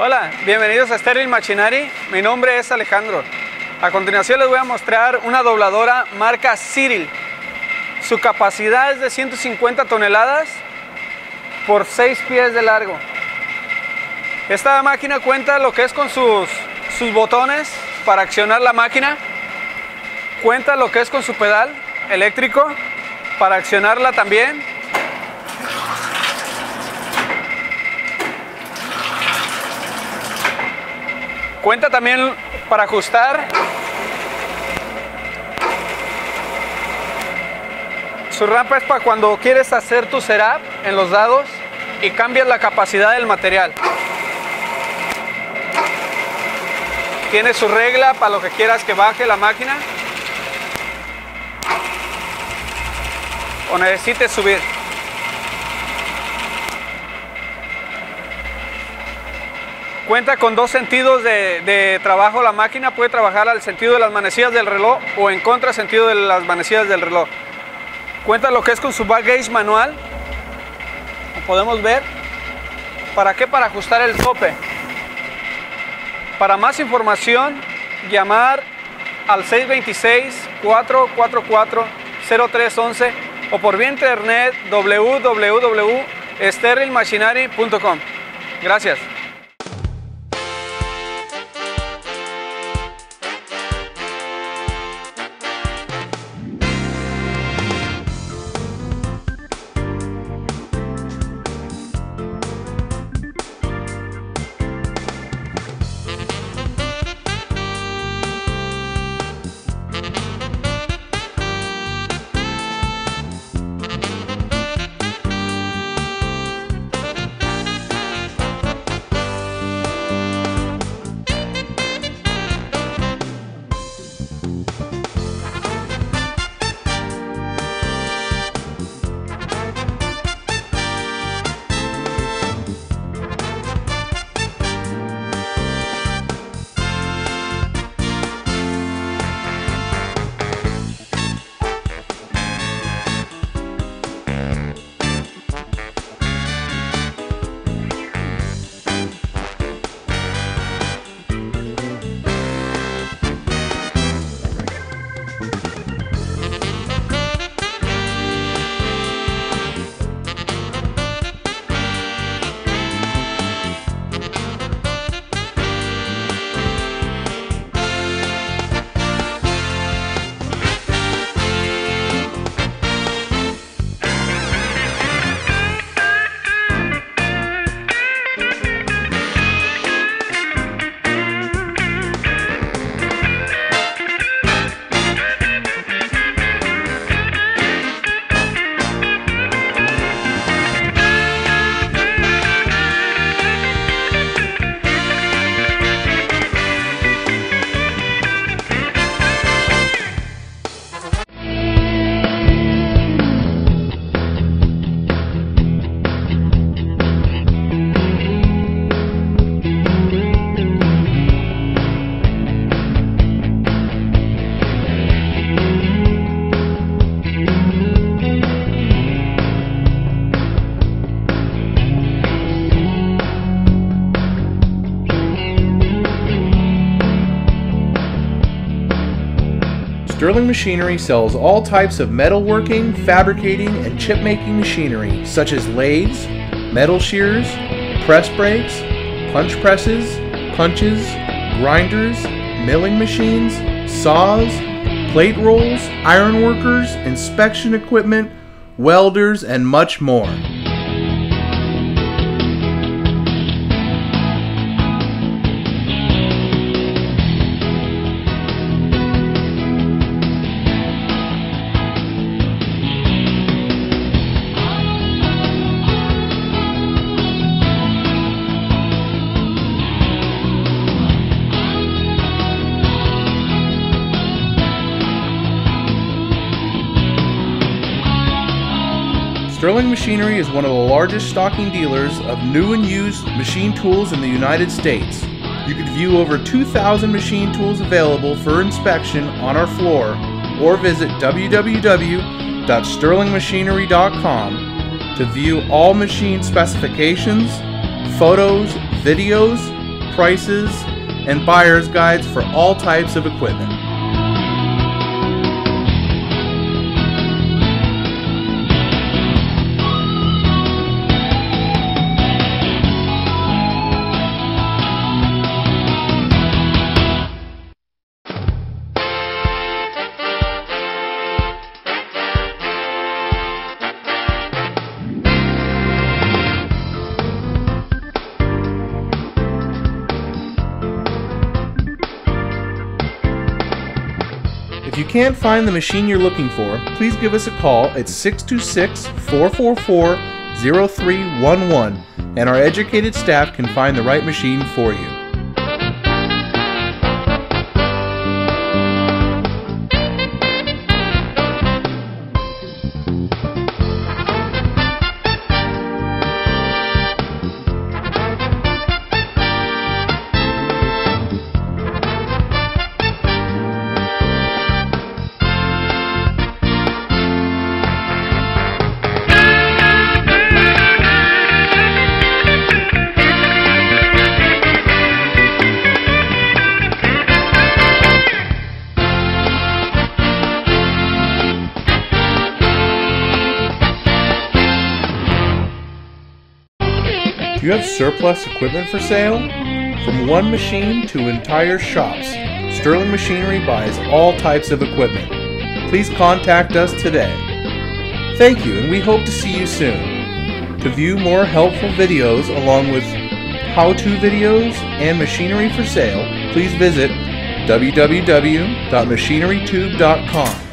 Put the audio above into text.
Hola, bienvenidos a Sterling Machinari. Mi nombre es Alejandro. A continuación les voy a mostrar una dobladora marca Cyril. Su capacidad es de 150 toneladas por 6 pies de largo. Esta máquina cuenta lo que es con sus, sus botones para accionar la máquina. Cuenta lo que es con su pedal eléctrico para accionarla también. Cuenta también para ajustar Su rampa es para cuando quieres hacer tu setup en los dados y cambias la capacidad del material. Tiene su regla para lo que quieras que baje la máquina. O necesites subir. Cuenta con dos sentidos de, trabajo la máquina. Puede trabajar al sentido de las manecillas del reloj o en contra sentido de las manecillas del reloj. Cuenta lo que es con su back gauge manual. Podemos ver. ¿Para qué? Para ajustar el tope. Para más información, llamar al 626-444-0311 o por vía internet www.sterilmachinary.com. Gracias. Sterling Machinery sells all types of metalworking, fabricating, and chip making machinery, such as lathes, metal shears, press brakes, punch presses, punches, grinders, milling machines, saws, plate rolls, iron workers, inspection equipment, welders, and much more. Sterling Machinery is one of the largest stocking dealers of new and used machine tools in the United States. You can view over 2,000 machine tools available for inspection on our floor or visit www.sterlingmachinery.com to view all machine specifications, photos, videos, prices, and buyer's guides for all types of equipment. Can't find the machine you're looking for, please give us a call at 626 444 0311 and our educated staff can find the right machine for you. You have surplus equipment for sale? From one machine to entire shops, Sterling Machinery buys all types of equipment. Please contact us today. Thank you, and we hope to see you soon. To view more helpful videos along with how-to videos and machinery for sale, please visit www.machinerytube.com.